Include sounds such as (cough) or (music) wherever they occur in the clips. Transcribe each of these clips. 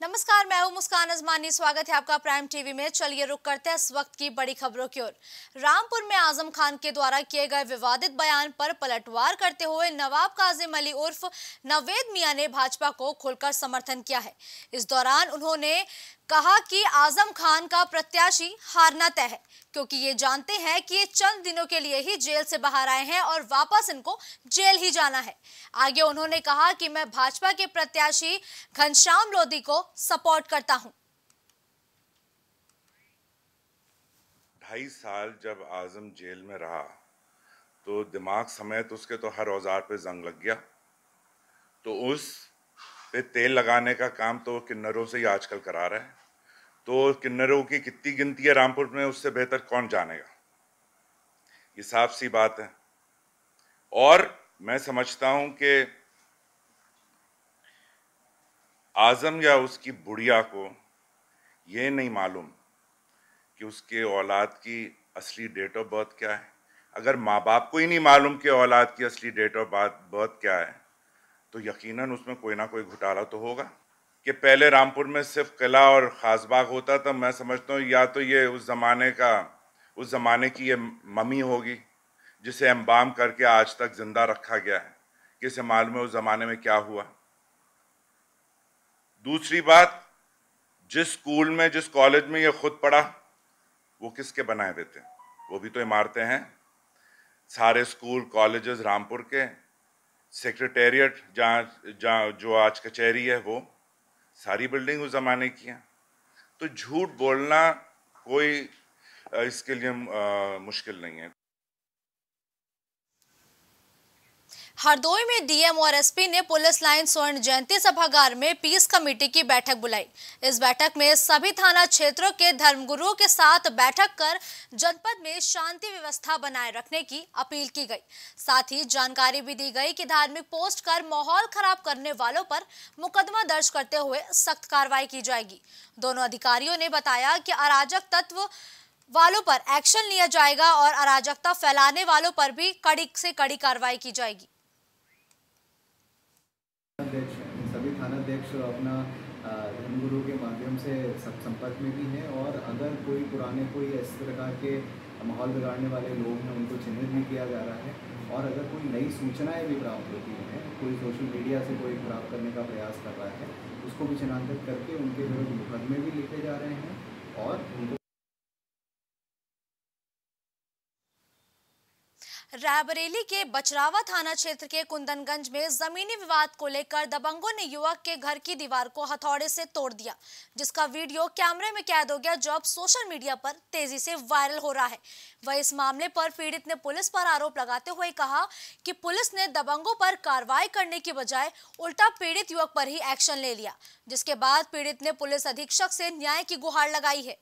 नमस्कार, मैं हूँ मुस्कान अजमानी स्वागत है आपका प्राइम टीवी में। चलिए रुक करते हैं इस वक्त की बड़ी खबरों की ओर। रामपुर में आज़म खान के द्वारा किए गए विवादित बयान पर पलटवार करते हुए नवाब काजिम अली उर्फ़ नवेद मिया ने भाजपा को खुलकर समर्थन किया है। इस दौरान उन्होंने कहा कि आज़म खान का प्रत्याशी हारना तय है, क्योंकि ये जानते हैं कि ये चंद दिनों के लिए ही जेल से बाहर आए हैं और वापस इनको जेल ही जाना है। आगे उन्होंने कहा कि मैं भाजपा के प्रत्याशी घनश्याम लोधी को सपोर्ट करता हूँ। ढाई साल जब आज़म जेल में रहा तो दिमाग समेत उसके तो हर औज़ार पे जंग लग गया। तो उस पे तेल लगाने का काम तो किन्नरों से ही आजकल करा रहे हैं। तो किन्नरों की कितनी गिनती है रामपुर में, उससे बेहतर कौन जानेगा? ये साफ़ सी बात है। और मैं समझता हूँ कि आज़म या उसकी बुढ़िया को ये नहीं मालूम कि उसके औलाद की असली डेट ऑफ़ बर्थ क्या है। अगर माँ बाप को ही नहीं मालूम कि औलाद की असली डेट ऑफ़ बर्थ क्या है तो यकीनन उसमें कोई ना कोई घोटाला तो होगा कि पहले रामपुर में सिर्फ़ किला और खासबाग होता था, मैं समझता हूँ, या तो ये उस ज़माने का, उस ज़माने की ये मम्मी होगी, जिसे एम्बाम करके आज तक ज़िंदा रखा गया है किसे मालूम है उस ज़माने में क्या हुआ। दूसरी बात, जिस स्कूल में, जिस कॉलेज में ये खुद पढ़ा, वो किसके बनाए हुए थे? वो भी तो इमारतें हैं। सारे स्कूल, कॉलेजेस रामपुर के सेक्रेटेरिएट जहाँ जहाँ जो आज कचहरी है, वो सारी बिल्डिंग उस ज़माने की है। तो झूठ बोलना कोई इसके लिए मुश्किल नहीं है। हरदोई में डीएम और एसपी ने पुलिस लाइन स्वर्ण जयंती सभागार में पीस कमेटी की बैठक बुलाई। इस बैठक में सभी थाना क्षेत्रों के धर्मगुरुओं के साथ बैठक कर जनपद में शांति व्यवस्था बनाए रखने की अपील की गई। साथ ही जानकारी भी दी गई कि धार्मिक पोस्ट कर माहौल खराब करने वालों पर मुकदमा दर्ज करते हुए सख्त कार्रवाई की जाएगी। दोनों अधिकारियों ने बताया कि अराजक तत्व वालों पर एक्शन लिया जाएगा और अराजकता फैलाने वालों पर भी कड़ी से कड़ी कार्रवाई की जाएगी। अध्यक्ष सभी थानाध्यक्ष अपना धर्मगुरु के माध्यम से सब संपर्क में भी हैं और अगर कोई पुराने, कोई इस प्रकार के माहौल बिगाड़ने वाले लोग हैं, उनको चिन्हित भी किया जा रहा है और अगर कोई नई सूचनाएँ भी प्राप्त होती हैं, कोई सोशल मीडिया से कोई खराब करने का प्रयास कर रहा है, उसको भी चिन्हांकित करके उनके विरुद्ध मुकदमे भी लिखे जा रहे हैं और उनको रायबरेली के बचरावा थाना क्षेत्र के कुंदनगंज में जमीनी विवाद को लेकर दबंगों ने युवक के घर की दीवार को हथौड़े से तोड़ दिया, जिसका वीडियो कैमरे में कैद हो गया, जो अब सोशल मीडिया पर तेज़ी से वायरल हो रहा है। वह इस मामले पर पीड़ित ने पुलिस पर आरोप लगाते हुए कहा कि पुलिस ने दबंगों पर कार्रवाई करने की बजाय उल्टा पीड़ित युवक पर ही एक्शन ले लिया, जिसके बाद पीड़ित ने पुलिस अधीक्षक से न्याय की गुहार लगाई है।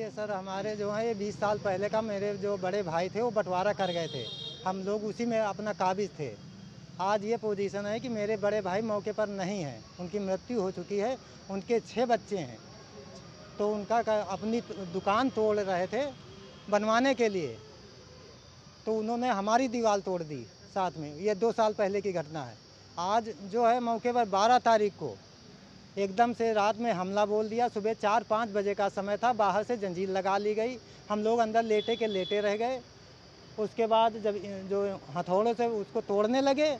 ये सर, हमारे जो है, ये बीस साल पहले का मेरे जो बड़े भाई थे, वो बंटवारा कर गए थे। हम लोग उसी में अपना काबिज थे। आज ये पोजीशन है कि मेरे बड़े भाई मौके पर नहीं हैं। उनकी मृत्यु हो चुकी है, उनके छः बच्चे हैं। तो उनका अपनी दुकान तोड़ रहे थे बनवाने के लिए। तो उन्होंने हमारी दीवार तोड़ दी साथ में। ये दो साल पहले की घटना है। आज जो है, मौके पर बारह तारीख को एकदम से रात में हमला बोल दिया। सुबह चार पाँच बजे का समय था। बाहर से जंजीर लगा ली गई। हम लोग अंदर लेटे के लेटे रह गए। उसके बाद जब, जो हथौड़ों से उसको तोड़ने लगे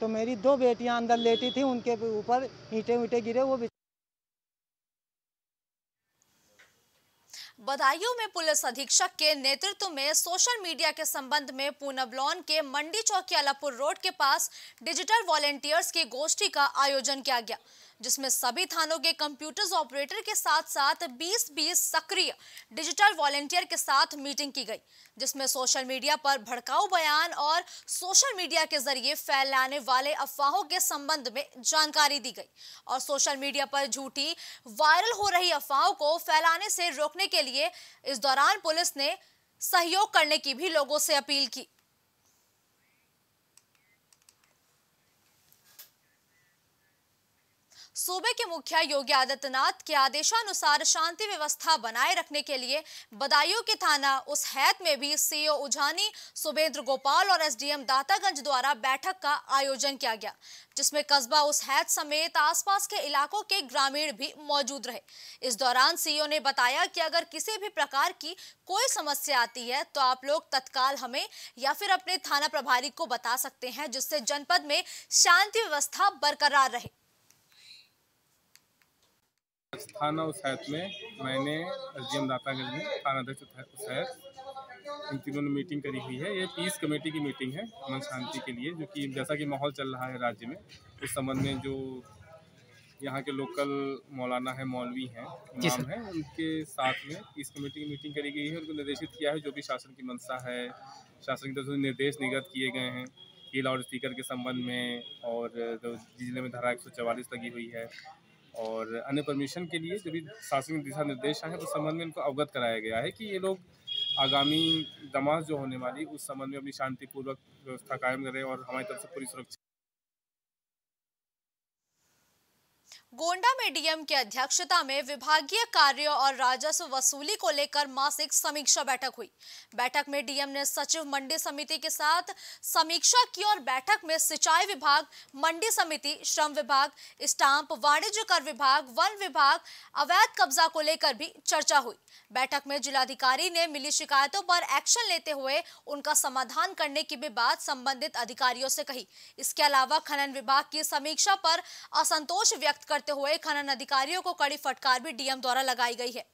तो मेरी दो बेटियाँ अंदर लेटी थी। उनके ऊपर ईंटे वीटे गिरे, वो बदायूं में पुलिस अधीक्षक के नेतृत्व में सोशल मीडिया के संबंध में पूनबलौन के मंडी चौकी अलापुर रोड के पास डिजिटल वॉलेंटियर्स की गोष्ठी का आयोजन किया गया। जिसमें सभी थानों के कंप्यूटर्स ऑपरेटर के साथ साथ 20-20 सक्रिय डिजिटल वॉलेंटियर के साथ मीटिंग की गई, जिसमें सोशल मीडिया पर भड़काऊ बयान और सोशल मीडिया के ज़रिए फैलाने वाले अफवाहों के संबंध में जानकारी दी गई और सोशल मीडिया पर झूठी, वायरल हो रही अफवाहों को फैलाने से रोकने के लिए इस दौरान पुलिस ने सहयोग करने की भी लोगों से अपील की। सूबे के मुखिया योगी आदित्यनाथ के आदेशानुसार शांति व्यवस्था बनाए रखने के लिए बदायूं के थाना उस हैत में भी सीओ उजानी, सुबेंद्र गोपाल और एसडीएम दातागंज द्वारा बैठक का आयोजन किया गया, जिसमें कस्बा उस हैत समेत आसपास के इलाकों के ग्रामीण भी मौजूद रहे। इस दौरान सीओ ने बताया कि अगर किसी भी प्रकार की कोई समस्या आती है तो आप लोग तत्काल हमें या फिर अपने थाना प्रभारी को बता सकते हैं, जिससे जनपद में शांति व्यवस्था बरकरार रहे। थाना उसैत में मैंने एसडीएम दातागंज में थाना अध्यक्ष उसैत इन तीनों ने मीटिंग करी हुई है। ये पीस कमेटी की मीटिंग है अमन शांति के लिए जो कि जैसा कि माहौल चल रहा है राज्य में उस संबंध में जो यहाँ के लोकल मौलाना है मौलवी हैं इमाम हैं उनके साथ में पीस कमेटी की मीटिंग करी गई है। उनको निर्देशित किया है जो भी शासन की मंशा है शासन की तरफ़ से निर्देश निर्गत किए गए हैं कि लाउड स्पीकर के संबंध में और ज़िले में धारा एक लगी हुई है और अन्य परमिशन के लिए जो भी शासन दिशा निर्देश आए हैं उस संबंध में इनको अवगत कराया गया है कि ये लोग आगामी दमाश जो होने वाली, उस संबंध में अपनी शांतिपूर्वक व्यवस्था कायम करें और हमारी तरफ़ से पूरी सुरक्षा गोंडा में डीएम की अध्यक्षता में विभागीय कार्यों और राजस्व वसूली को लेकर मासिक समीक्षा बैठक हुई। बैठक में डीएम ने सचिव मंडी समिति के साथ समीक्षा की और बैठक में सिंचाई विभाग, मंडी समिति, श्रम विभाग, स्टाम्प, वाणिज्य कर विभाग, वन विभाग, अवैध कब्जा को लेकर भी चर्चा हुई। बैठक में जिलाधिकारी ने मिली शिकायतों पर एक्शन लेते हुए उनका समाधान करने की भी बात संबंधित अधिकारियों से कही। इसके अलावा खनन विभाग की समीक्षा पर असंतोष व्यक्त हुए खनन अधिकारियों को कड़ी फटकार भी डीएम द्वारा लगाई गई है।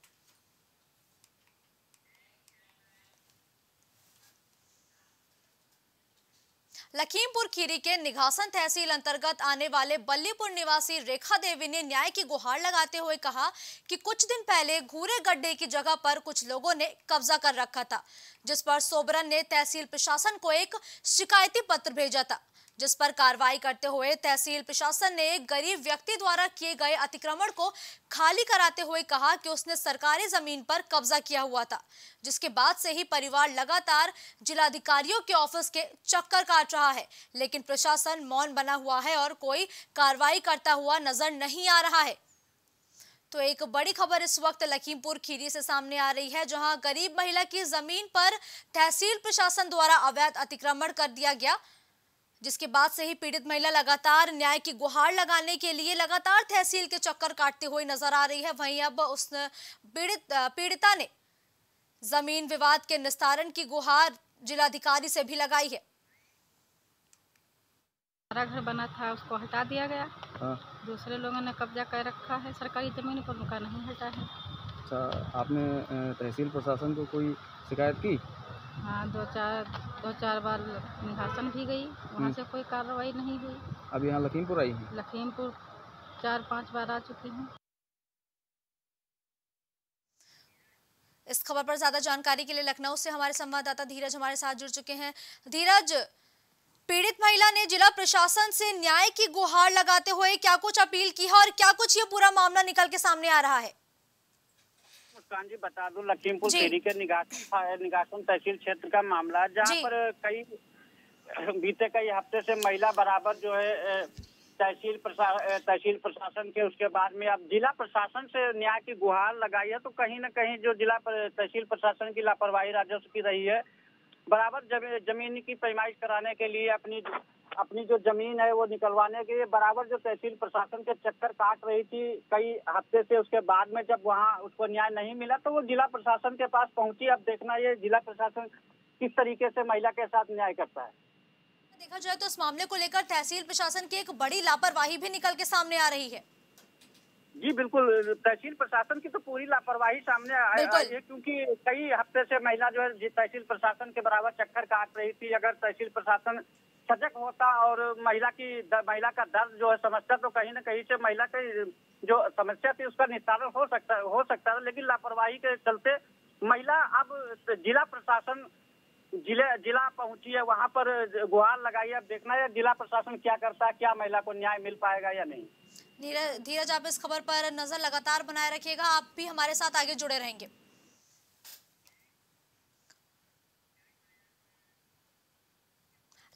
लखीमपुर खीरी के निघासन तहसील अंतर्गत आने वाले बल्लीपुर निवासी रेखा देवी ने न्याय की गुहार लगाते हुए कहा कि कुछ दिन पहले घूरे गड्ढे की जगह पर कुछ लोगों ने कब्जा कर रखा था, जिस पर सोबरन ने तहसील प्रशासन को एक शिकायती पत्र भेजा था। जिस पर कार्रवाई करते हुए तहसील प्रशासन ने गरीब व्यक्ति द्वारा किए गए अतिक्रमण को खाली कराते हुए कहा कि उसने सरकारी ज़मीन पर कब्जा किया हुआ था, जिसके बाद से ही परिवार लगातार जिलाधिकारियों के ऑफ़िस के चक्कर काट रहा है। लेकिन प्रशासन मौन बना हुआ है और कोई कार्रवाई करता हुआ नज़र नहीं आ रहा है। तो एक बड़ी खबर इस वक्त लखीमपुर खीरी से सामने आ रही है, जहाँ गरीब महिला की ज़मीन पर तहसील प्रशासन द्वारा अवैध अतिक्रमण कर दिया गया। जिसके बाद से ही पीड़ित महिला लगातार न्याय की गुहार लगाने के लिए लगातार तहसील के चक्कर काटते हुए नज़र आ रही है। वहीं अब उस पीड़ित पीड़िता ने ज़मीन विवाद के निस्तारण की गुहार जिलाधिकारी से भी लगाई है। हमारा घर बना था उसको हटा दिया गया। हाँ। दूसरे लोगों ने कब्जा कर रखा है। सरकारी ज़मीन पर उनका नहीं हटा है। अच्छा आपने तहसील प्रशासन को कोई शिकायत की? हाँ दो चार दो चार बार निघासन भी गई। वहाँ से कोई कार्रवाई नहीं हुई। अब यहाँ लखीमपुर आई हैं? लखीमपुर चार पाँच बार आ चुकी हूँ। इस खबर पर ज़्यादा जानकारी के लिए लखनऊ से हमारे संवाददाता धीरज हमारे साथ जुड़ चुके हैं। धीरज पीड़ित महिला ने जिला प्रशासन से न्याय की गुहार लगाते हुए क्या कुछ अपील की है और क्या कुछ ये पूरा मामला निकल के सामने आ रहा है? मुस्कान जी बता दूँ लखीमपुर। खीरी के निगासन निगासन तहसील क्षेत्र का मामला है, जहाँ पर कई बीते कई हफ़्ते से महिला बराबर जो है तहसील प्रशा तहसील प्रशासन के उसके बाद में अब जिला प्रशासन से न्याय की गुहार लगाई है तो कहीं न कहीं जो जिला तहसील प्रशासन की लापरवाही राजस्व की रही है बराबर ज़मीन की पैमाइश कराने के लिए अपनी अपनी जो ज़मीन है वो निकलवाने के लिए बराबर जो तहसील प्रशासन के चक्कर काट रही थी कई हफ़्ते से उसके बाद में जब वहाँ उसको न्याय नहीं मिला तो वो जिला प्रशासन के पास पहुँची। अब देखना ये जिला प्रशासन किस तरीके से महिला के साथ न्याय करता है। देखा जाए तो इस मामले को लेकर तहसील प्रशासन की एक बड़ी लापरवाही भी निकल के सामने आ रही है। जी बिल्कुल। तहसील प्रशासन की तो पूरी लापरवाही सामने आ-। आई है क्योंकि कई हफ़्ते से महिला जो है तहसील प्रशासन के बराबर चक्कर काट रही थी। अगर तहसील प्रशासन सजग होता और महिला की महिला का दर्द जो है समस्या तो कहीं न कहीं से महिला की जो समस्या थी, उसका निस्तारण हो सकता हो सकता है लेकिन लापरवाही के चलते महिला अब जिला प्रशासन, ज़िले, जिला पहुँची है, वहाँ पर गुहार लगाई अब देखना है जिला प्रशासन क्या करता है, क्या महिला को न्याय मिल पाएगा या नहीं। धीरज आप इस खबर पर नज़र लगातार बनाए रखिएगा, आप भी हमारे साथ आगे जुड़े रहेंगे।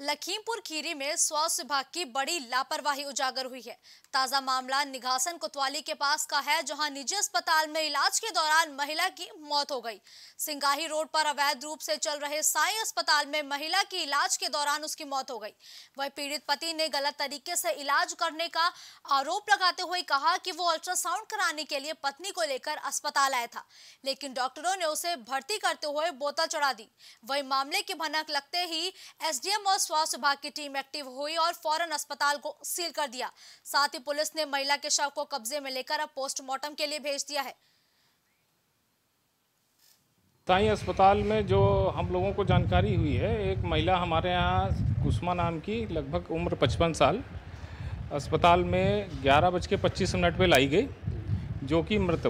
लखीमपुर खीरी में स्वास्थ्य विभाग की बड़ी लापरवाही उजागर हुई है। ताज़ा मामला निघासन कोतवाली के पास का है, जहाँ निजी अस्पताल में इलाज के दौरान महिला की मौत हो गई। सिंगाही रोड पर अवैध रूप से चल रहे साई अस्पताल में महिला की इलाज के दौरान उसकी मौत हो गई। वह पीड़ित पति ने गलत तरीके से इलाज करने का आरोप लगाते हुए कहा कि वो अल्ट्रासाउंड कराने के लिए पत्नी को लेकर अस्पताल आया था, लेकिन डॉक्टरों ने उसे भर्ती करते हुए बोतल चढ़ा दी। वही मामले की भनक लगते ही एसडीएम और स्वास्थ्य विभाग की टीम एक्टिव हुई और फ़ौरन अस्पताल को सील कर दिया। साथ ही पुलिस ने महिला के शव को कब्जे में लेकर अब पोस्टमार्टम के लिए भेज दिया है। साई अस्पताल में जो हम लोगों को जानकारी हुई है, एक महिला हमारे यहाँ कुसमा नाम की, लगभग उम्र पचपन साल, अस्पताल में ग्यारह बज के मिनट पर लाई गई, जो कि मृत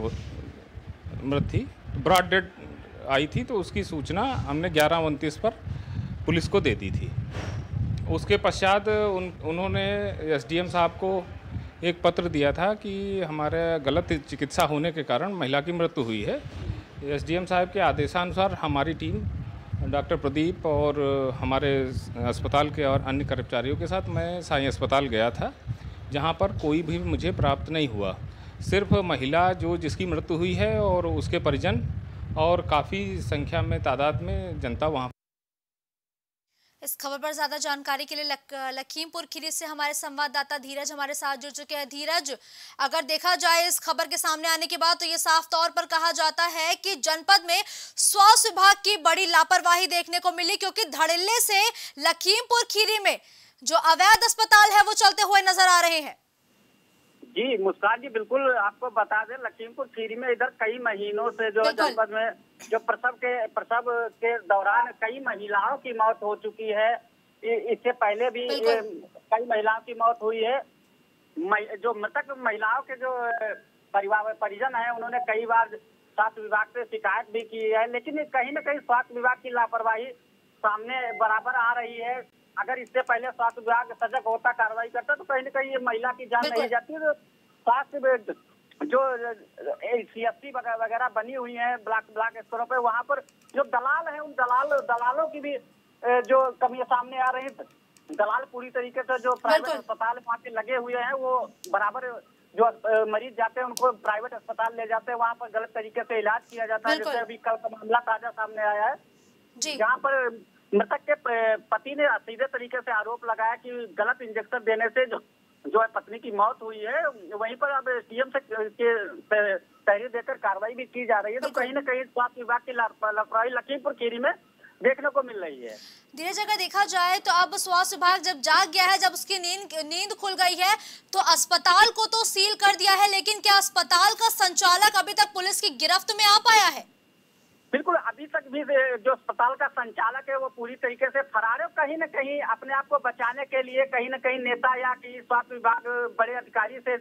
मृत थी। ब्रॉड डेड आई थी तो उसकी सूचना हमने ग्यारह उनतीस पर पुलिस को दे दी थी। उसके पश्चात उन, उन्होंने एसडीएम साहब को एक पत्र दिया था कि हमारे गलत चिकित्सा होने के कारण महिला की मृत्यु हुई है। एसडीएम साहब के आदेशानुसार हमारी टीम, डॉक्टर प्रदीप और हमारे अस्पताल के और अन्य कर्मचारियों के साथ मैं साई अस्पताल गया था, जहाँ पर कोई भी मुझे प्राप्त नहीं हुआ। सिर्फ़ महिला जो जिसकी मृत्यु हुई है और उसके परिजन और काफ़ी संख्या में तादाद में जनता वहाँ इस खबर पर ज़्यादा जानकारी के लिए लक, लखीमपुर खीरी से हमारे संवाददाता धीरज हमारे साथ जुड़ चुके हैं। धीरज अगर देखा जाए इस खबर के सामने आने के बाद तो ये साफ़ तौर पर कहा जाता है कि जनपद में स्वास्थ्य विभाग की बड़ी लापरवाही देखने को मिली क्योंकि धड़ल्ले से लखीमपुर खीरी में जो अवैध अस्पताल है वो चलते हुए नज़र आ रहे हैं। जी मुस्कान जी बिल्कुल आपको बता दें लखीमपुर खीरी में इधर कई महीनों से जो जनपद में जो प्रसव के प्रसव के दौरान कई महिलाओं की मौत हो चुकी है। इससे पहले भी कई महिलाओं की मौत हुई है। जो मृतक महिलाओं के जो परिवार परिजन है उन्होंने कई बार स्वास्थ्य विभाग से शिकायत भी की है लेकिन कहीं ना कहीं स्वास्थ्य विभाग की लापरवाही सामने बराबर आ रही है। अगर इससे पहले स्वास्थ्य विभाग सजग होता कार्रवाई करता तो कहीं ना कहीं ये महिला की जान नहीं जाती। तो स्वास्थ्य जो सीएससी वगैरह बनी हुई है ब्लॉक ब्लॉक स्तरों पे वहाँ पर जो दलाल है उन दलाल दलालों की भी जो कमियाँ सामने आ रही दलाल पूरी तरीके से जो प्राइवेट अस्पताल वहाँ पे लगे हुए हैं वो बराबर जो मरीज़ जाते हैं उनको प्राइवेट अस्पताल ले जाते हैं वहाँ पर गलत तरीके से इलाज किया जाता है। जैसे अभी कल का मामला ताज़ा सामने आया है। जहाँ पर मृतक के पति ने सीधे तरीके से आरोप लगाया कि गलत इंजेक्शन देने से जो जो है पत्नी की मौत हुई है वहीं पर अब सीएम से के तहरीर देकर कार्रवाई भी की जा रही है। तो कहीं ना कहीं स्वास्थ्य विभाग की लापरवाही लखीमपुर खीरी में देखने को मिल रही है। धीरे जगह देखा जाए तो अब स्वास्थ्य विभाग जब जाग गया है जब उसकी नींद नींद खुल गई है तो अस्पताल को तो सील कर दिया है लेकिन क्या अस्पताल का संचालक अभी तक पुलिस की गिरफ्त में आ पाया है? बिल्कुल, अभी तक भी जो अस्पताल का संचालक है, वो पूरी तरीके से फरार है कहीं न कहीं अपने आप को बचाने के लिए कहीं न कहीं नेता या कि स्वास्थ्य विभाग बड़े अधिकारी से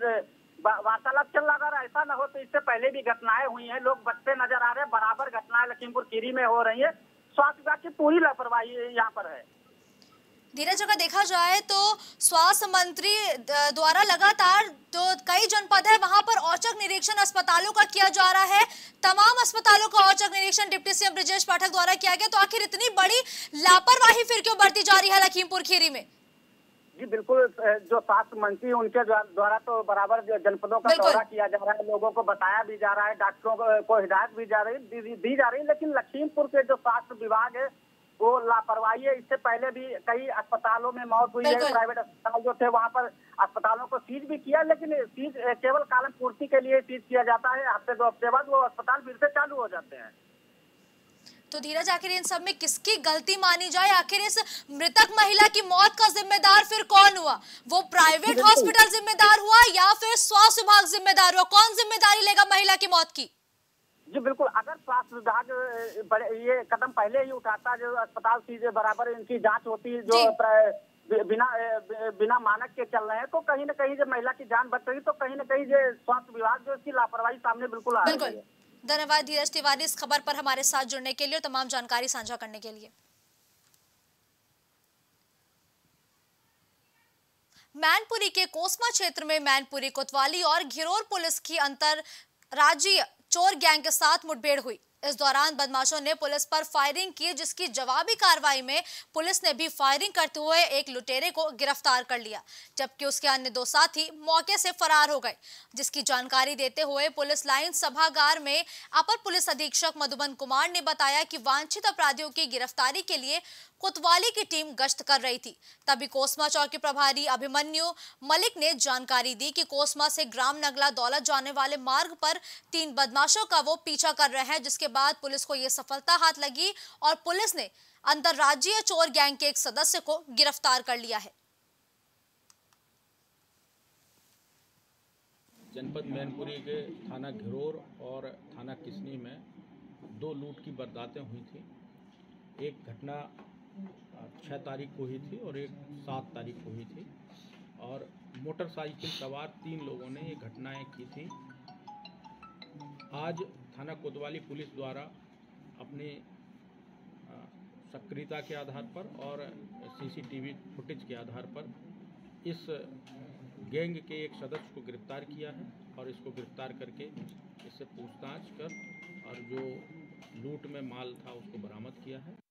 वार्तालाप चल रहा अगर ऐसा न हो तो इससे पहले भी घटनाएँ हुई हैं। लोग बचते नज़र आ रहे हैं। बराबर घटनाएँ लखीमपुर खीरी में हो रही है। स्वास्थ्य विभाग की पूरी लापरवाही यहाँ पर है। धीरज अगर देखा जाए तो स्वास्थ्य मंत्री द्वारा लगातार जो कई जनपद है वहाँ पर औचक निरीक्षण अस्पतालों का किया जा रहा है। तमाम अस्पतालों का औचक निरीक्षण डिप्टी सीएम ब्रिजेश पाठक द्वारा किया गया। तो आखिर इतनी बड़ी लापरवाही फिर क्यों बढ़ती जा रही है लखीमपुर खीरी में? जी बिल्कुल जो स्वास्थ्य मंत्री उनके द्वारा तो बराबर जनपदों का दौरा किया जा रहा है लोगों को बताया भी जा रहा है डॉक्टरों को हिदायत भी जा रही दी जा रही है लेकिन लखीमपुर के जो स्वास्थ्य विभाग है वो लापरवाही है। इससे पहले भी कई अस्पतालों में मौत हुई है। प्राइवेट अस्पताल जो थे वहाँ पर अस्पतालों को सीज भी किया लेकिन सीज केवल कालन पूर्ति के लिए सीज किया जाता है। हफ़्ते दो हफ़्ते बाद वो अस्पताल फिर से चालू हो जाते हैं। तो धीरज आखिर इन सब में किसकी गलती मानी जाए? आखिर इस मृतक महिला की मौत का जिम्मेदार फिर कौन हुआ? वो प्राइवेट हॉस्पिटल जिम्मेदार हुआ या फिर स्वास्थ्य विभाग जिम्मेदार हुआ? कौन ज़िम्मेदारी लेगा महिला की मौत की? जी बिल्कुल। अगर स्वास्थ्य विभाग ये कदम पहले ही उठाता जो अस्पताल सीधे बराबर इनकी जाँच होती जो बिना बिना मानक के चल रहे हैं तो कहीं ना कहीं जब महिला की जान बच रही तो कहीं ना कहीं जो स्वास्थ्य विभाग जो इसकी लापरवाही सामने बिल्कुल आ रही है। धन्यवाद धीरज तिवारी इस खबर पर हमारे साथ जुड़ने के लिए और तमाम जानकारी साझा करने के लिए। मैनपुरी के कोसमा क्षेत्र में मैनपुरी कोतवाली और घिरोर पुलिस की अंतर राज्य चोर गैंग के साथ मुठभेड़ हुई। इस दौरान बदमाशों ने पुलिस पर फायरिंग की, जिसकी जवाबी कार्रवाई में पुलिस ने भी फायरिंग करते हुए एक लुटेरे को गिरफ़्तार कर लिया, जबकि उसके अन्य दो साथी मौके से फरार हो गए, जिसकी जानकारी देते हुए पुलिस लाइन सभागार में अपर पुलिस अधीक्षक मधुबन कुमार ने बताया कि वांछित अपराधियों की गिरफ्तारी के लिए कोतवाली की टीम गश्त कर रही थी। तभी कोसमा चौकी प्रभारी अभिमन्यु मलिक ने जानकारी दी कि कोसमा से ग्राम नगला दौलत जाने वाले मार्ग पर तीन बदमाशों का वो पीछा कर रहे हैं, जिसके बाद पुलिस को यह सफलता हाथ लगी और पुलिस ने अंतर्राज्यीय चोर गैंग के एक सदस्य को गिरफ़्तार कर लिया है। जनपद मैनपुरी के थाना घिरोर और थाना किसनी में दो लूट की वारदातें हुई थी। एक घटना छः तारीख को हुई थी और एक सात तारीख को हुई थी और मोटरसाइकिल सवार तीन लोगों ने ये घटनाएँ की थी। आज थाना कोतवाली पुलिस द्वारा अपनी सक्रियता के आधार पर और सीसीटीवी फुटेज के आधार पर इस गैंग के एक सदस्य को गिरफ़्तार किया है और इसको गिरफ़्तार करके इससे पूछताछ कर और जो लूट में माल था उसको बरामद किया है।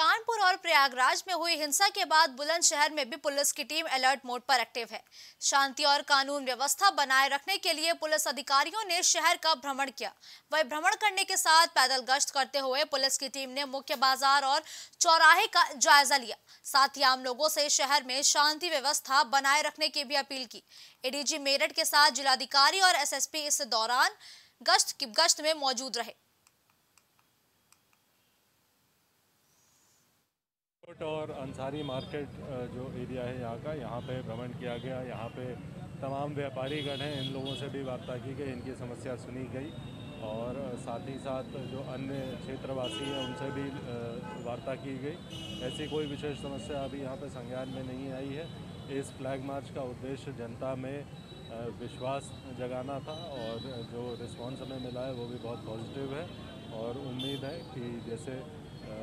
कानपुर और प्रयागराज में हुई हिंसा के बाद बुलंदशहर में भी पुलिस की टीम अलर्ट मोड पर एक्टिव है। शांति और कानून व्यवस्था बनाए रखने के लिए पुलिस अधिकारियों ने शहर का भ्रमण किया। वही भ्रमण करने के साथ पैदल गश्त करते हुए पुलिस की टीम ने मुख्य बाज़ार और चौराहे का जायजा लिया। साथ ही आम लोगों से शहर में शांति व्यवस्था बनाए रखने की भी अपील की। एडीजी मेरठ के साथ जिलाधिकारी और एसएसपी इस दौरान गश्त गश्त में मौजूद रहे। और अंसारी मार्केट जो एरिया है यहाँ का, यहाँ पे भ्रमण किया गया। यहाँ पे तमाम व्यापारी गण हैं। इन लोगों से भी वार्ता की गई, इनकी समस्या सुनी गई। और साथ ही साथ जो अन्य क्षेत्रवासी हैं, उनसे भी वार्ता की गई। ऐसी कोई विशेष समस्या अभी यहाँ पे संज्ञान में नहीं आई है। इस फ्लैग मार्च का उद्देश्य जनता में विश्वास जगाना था और जो रिस्पांस हमें मिला है, वो भी बहुत पॉजिटिव है। और उम्मीद है कि जैसे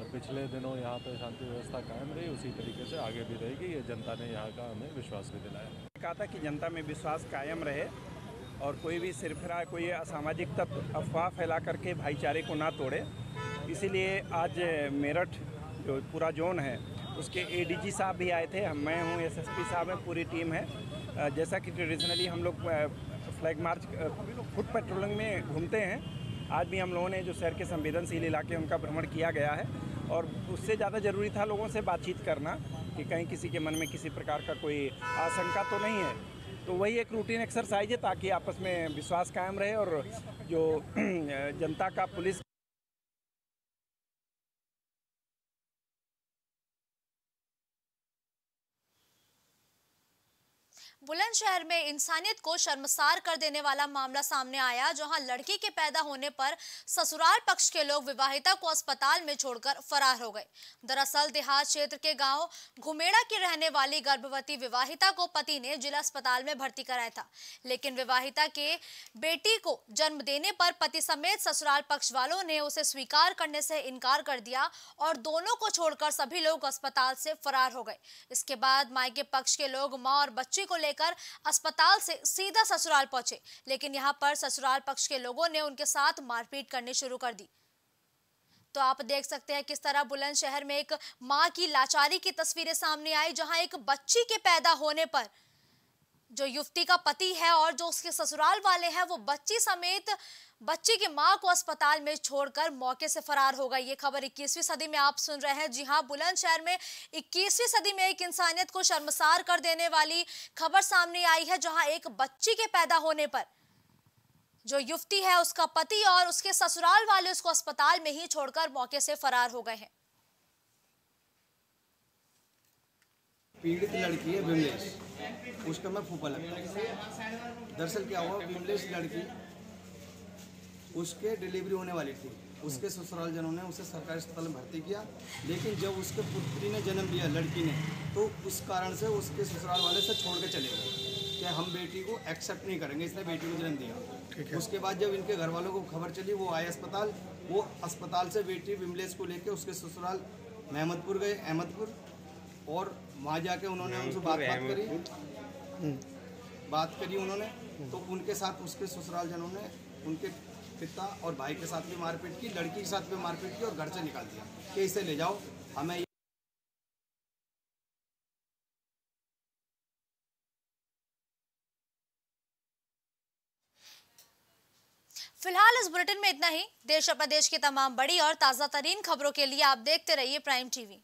पिछले दिनों यहाँ पे शांति व्यवस्था कायम रही, उसी तरीके से आगे भी रहेगी। ये जनता ने यहाँ का हमें विश्वास भी दिलाया। कहा था कि जनता में विश्वास कायम रहे और कोई भी सिरफिरा, कोई असामाजिक तत्व, अफवाह फैला करके भाईचारे को ना तोड़े। इसीलिए आज मेरठ, जो पूरा जोन है, उसके एडीजी साहब भी आए थे। मैं हूँ एसएसपी साहब हैं, पूरी टीम है। जैसा कि ट्रेडिशनली हम लोग फ्लैग मार्च फुट पेट्रोलिंग में घूमते हैं, आज भी हम लोगों ने जो शहर के संवेदनशील इलाके उनका भ्रमण किया गया है। और उससे ज़्यादा ज़रूरी था लोगों से बातचीत करना कि कहीं किसी के मन में किसी प्रकार का कोई आशंका तो नहीं है। तो वही एक रूटीन एक्सरसाइज है ताकि आपस में विश्वास कायम रहे और जो (clears throat) जनता का पुलिस बुलंदशहर में इंसानियत को शर्मसार कर देने वाला मामला सामने आया, जहाँ लड़की के पैदा होने पर ससुराल पक्ष के लोग विवाहिता को अस्पताल में छोड़कर फरार हो गए। दरअसल, देहात क्षेत्र के गाँव घुमेड़ा की रहने वाली गर्भवती विवाहिता को पति ने जिला अस्पताल में भर्ती कराया था, लेकिन विवाहिता के बेटी को जन्म देने पर पति समेत ससुराल पक्ष वालों ने उसे स्वीकार करने से इनकार कर दिया और दोनों को छोड़कर सभी लोग अस्पताल से फरार हो गए। इसके बाद मायके पक्ष के लोग माँ और बच्ची को लेकर अस्पताल से सीधा ससुराल पहुँचे, लेकिन यहाँ पर ससुराल पक्ष के लोगों ने उनके साथ मारपीट करनी शुरू कर दी। तो आप देख सकते हैं किस तरह बुलंदशहर में एक माँ की लाचारी की तस्वीरें सामने आई, जहाँ एक बच्ची के पैदा होने पर जो युवती का पति है और जो उसके ससुराल वाले हैं, वो बच्ची समेत बच्ची की माँ को अस्पताल में छोड़कर मौके से फरार हो गई। ये खबर 21वीं सदी में आप सुन रहे हैं। जी हाँ, बुलंदशहर में 21वीं सदी में एक इंसानियत को शर्मसार कर देने वाली खबर सामने आई है, जहाँ एक बच्ची के पैदा होने पर जो युवती है, उसका पति और उसके ससुराल वाले उसको अस्पताल में ही छोड़कर मौके से फरार हो गए हैं। पीड़ित लड़की है विमलेश। उसका मैं फूफा लगता है। दरअसल क्या हुआ विमलेश लड़की उसके डिलीवरी होने वाली थी। उसके ससुराल जनों ने उसे सरकारी अस्पताल में भर्ती किया लेकिन जब उसके पुत्री ने जन्म लिया लड़की ने तो उस कारण से उसके ससुराल वाले से छोड़ के चले गए कि हम बेटी को एक्सेप्ट नहीं करेंगे इसने बेटी को जन्म दिया। उसके बाद जब इनके घर वालों को खबर चली वो आए अस्पताल वो अस्पताल से बेटी विमलेश को लेकर उसके ससुराल महमदपुर गए अहमदपुर और वहाँ जाके उन्होंने उनसे बात बात करी। बात करी उन्होंने तो उनके साथ उसके ससुराल जनों ने उनके पिता और भाई के साथ भी मारपीट की लड़की के साथ भी मारपीट की और घर से निकाल दिया कि इसे ले जाओ हमें फ़िलहाल इस बुलेटिन में इतना ही। देश और प्रदेश की तमाम बड़ी और ताज़ा तरीन खबरों के लिए आप देखते रहिए प्राइम टीवी।